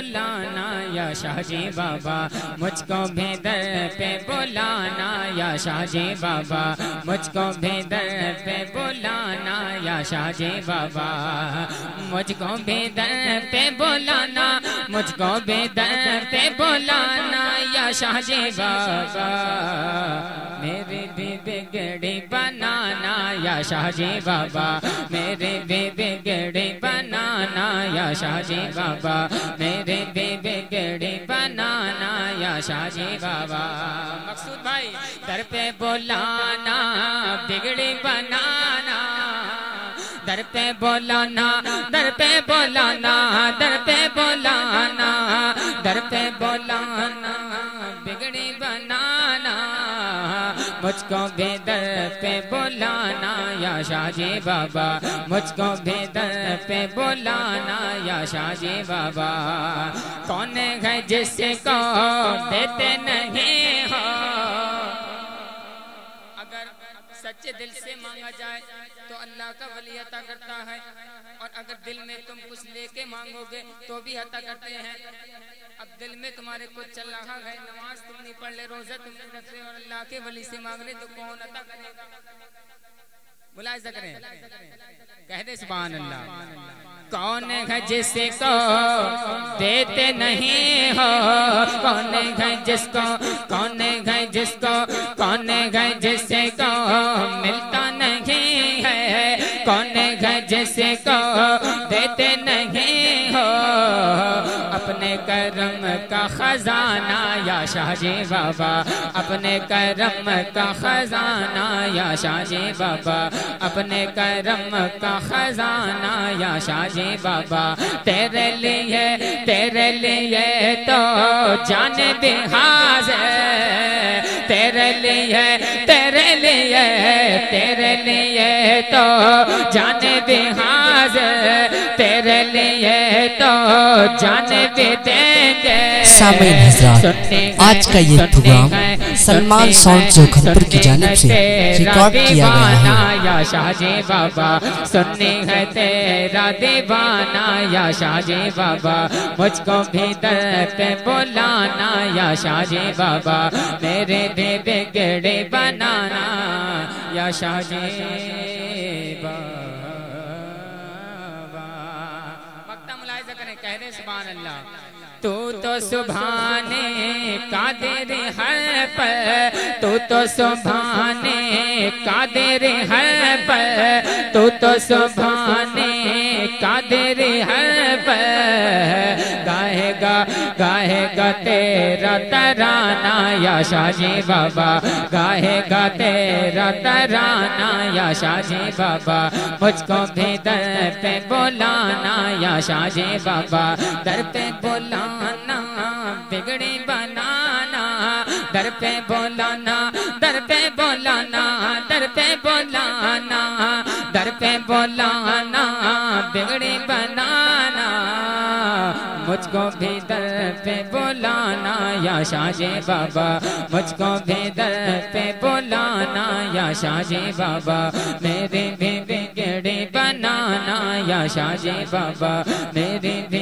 बुलाना या शाहजी बाबा, मुझको भी दर पे बुलाना या शाहजी बाबा, मुझको भी दर पे बुलाना या शाहजी बाबा, मुझको भी दर पे बुलाना, मुझको भी दर पे बुलाना या शाहजी बाबा। मेरी भी बिगड़ी बनाना या शाहजी बाबा, मेरे भी बिगड़ी बनाना या शाहजी बाबा, मेरे भी बिगड़ी बनाना या शाहजी बाबा। मकसूद भाई, दर पे बोलाना, बिगड़ी बनाना, दर पे बोलाना, दर पे बोलाना, दर पे मुझको भी दर पे बोलाना या शाहजी बाबा। मुझको भी दर पे बोलाना या शाहजी बाबा। कौन है जिसको देते नहीं हो? सच्चे दिल से मांगा जाए तो अल्लाह का वली अता करता है। और अगर दिल में तुम कुछ लेके मांगोगे तो भी अता करते हैं। अब दिल में तुम्हारे कुछ चल रहा है नमाज़ तुम नहीं पढ़ ले, रोजा तुम नहीं रख रहे और अल्लाह के वली से मांग ले तो कौन अता करेगा? मुलायजा करें। कह दे, सुभान अल्लाह। कौन है जिसको देते नहीं हो? कौन है जिसको कौन है जिसको कौन है जिसको मिलता नहीं है? कौन है जिसको देते नहीं खजाना या शाहजी बाबा। अपने करम का खजाना या शाहजी बाबा। अपने करम का खजाना या शाहजी बाबा। तेरे लिए तेरे लिए तो जान भी हाजिर तेरे लिए तेरे लिए तेरे लिए तो जान भी हाजिर तेरे लिए तो जान भी देंगे। सामीन हजरात आज का ये प्रोग्राम सलमान साउंड जोखनपुर की जानिब से रिकॉर्ड किया गया है। या शाहजी बाबा सुनने है तेरा दीवाना या शाहजी बाबा मुझको भी दर पे बुलाना या शाहजी बाबा मेरे भी बिगड़े बनाना या शाहजी बाबा। तू तो सुभाने कादिर है पर, तू तो सुभाने कादिर है पर, तू तो सुभाने कादिर है गाएगा गाएगा तेरा तराना या शाजी बाबा। गाएगा तेरा तराना या शाजी बाबा। मुझको भी दर पे बोलाना या शाजी बाबा। दर पे बोलाना, बिगड़ी बनाना। दर पे बोलाना, दर पे बोलाना, दर पे बोलाना। दर पे बोलाना, बिगड़ी बनाना। मुझको भी दर पे बोलाना या शाजे बाबा। मुझको भी दर पे बोलाना या शाजे बाबा। मेरे भी बिगड़े बनाना या शाजे बाबा। मेरे भी